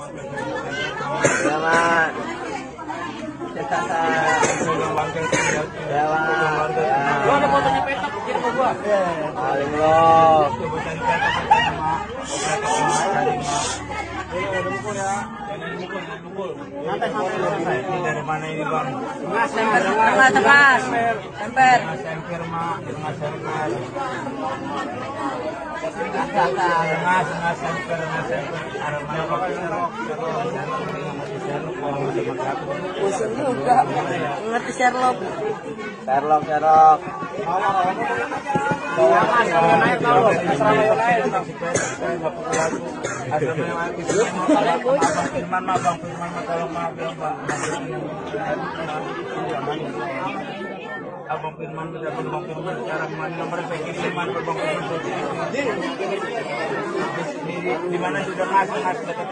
Selamat. Mak. Ya. Gua ada fotonya petak kirim ke gua. Paling lo. Dari mana ini bang? Temper, mas, mas, temper. Mas Emper mak, Pusing juga. Ngerti Sherlock. Sherlock, Sherlock. Ya. Abang Firman udah Bang Firman sekarang mana nomor saya kiriman ke Bang Firman. Di, di, mana sudah ngasih ngasih dekat